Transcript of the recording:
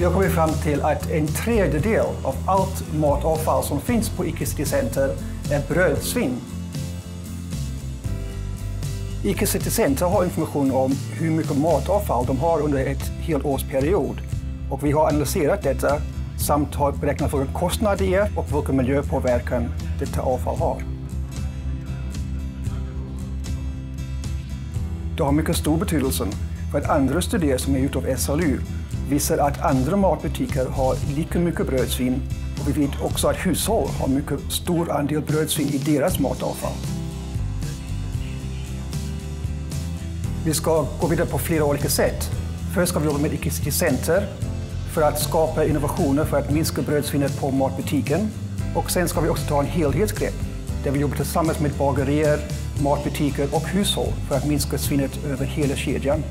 Vi har kommit fram till att en tredjedel av allt matavfall som finns på Icke Center är brödsvinn. Icke Center har information om hur mycket matavfall de har under ett helårsperiod. Och vi har analyserat detta samt har beräknat vilken kostnad det ger och vilken miljöpåverkan detta avfall har. Det har mycket stor betydelse för att andra studier som är gjorda av SLU visar att andra matbutiker har lika mycket brödsvin och vi vet också att hushåll har mycket stor andel brödsvin i deras matavfall. Vi ska gå vidare på flera olika sätt. Först ska vi jobba med Icke Center för att skapa innovationer för att minska brödsvinnet på matbutiken. Och sen ska vi också ta en helhetsgrepp där vi jobbar tillsammans med bagerier, matbutiker och hushåll för att minska svinnet över hela kedjan.